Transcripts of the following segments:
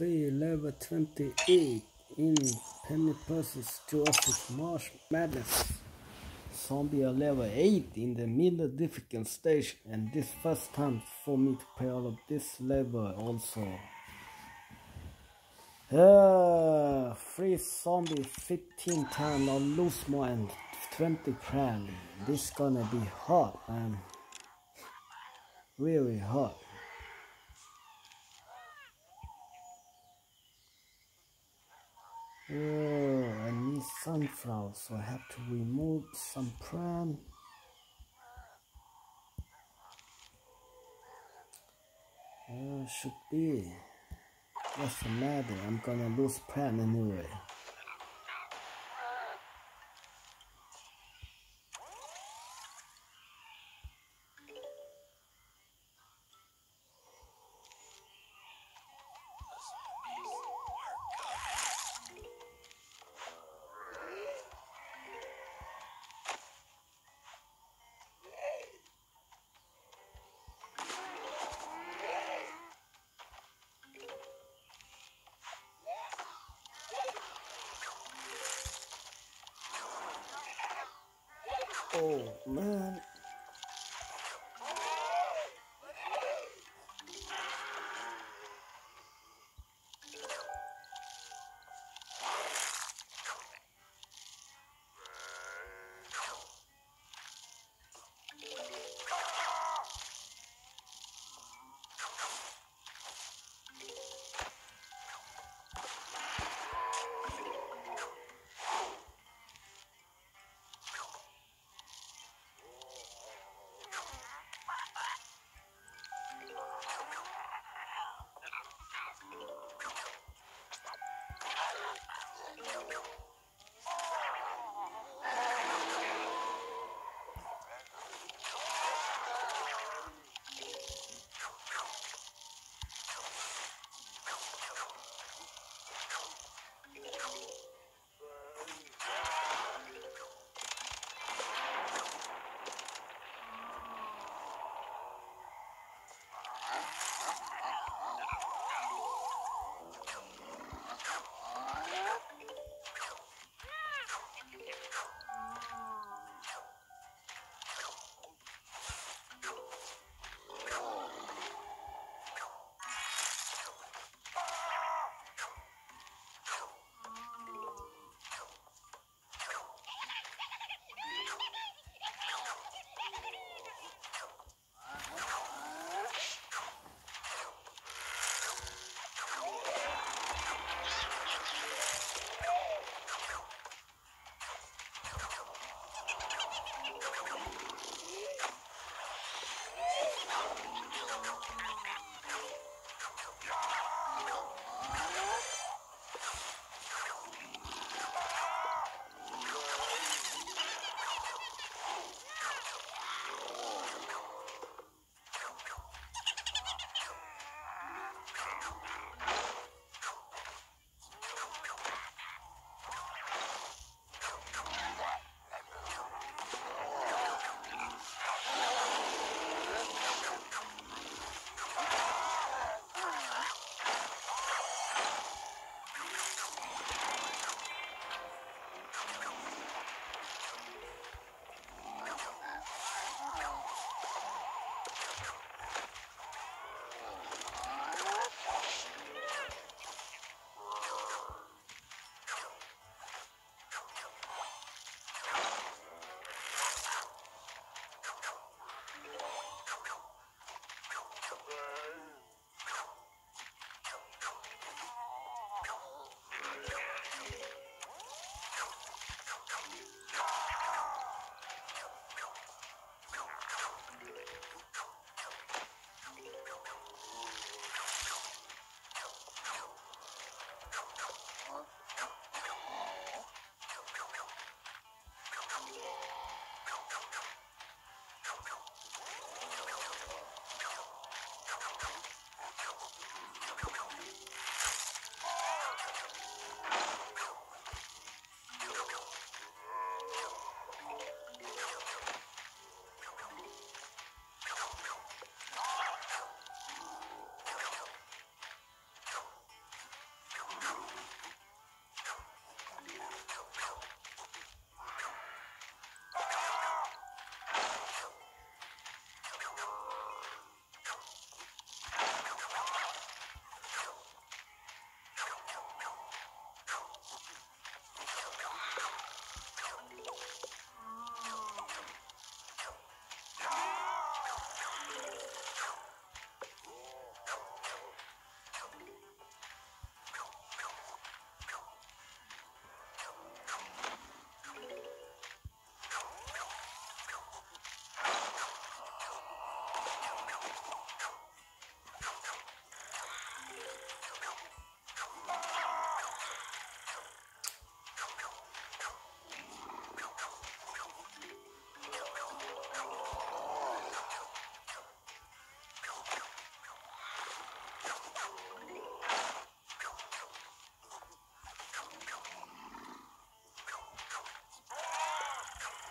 see level 28 in Penny's Pursuit Jurassic Marsh Madness. Zombie level 8 in the middle difficult stage and this first time for me to play all of this level also. Uh, free zombie 15 times on loose more and 20 prally. This gonna be hot man. Really hot. Oh, I need sunflower, so I have to remove some plant. Uh, should be. What's the matter? I'm gonna lose plant anyway. Oh man.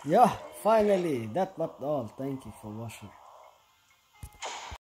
Yeah, finally, that was all. Thank you for watching.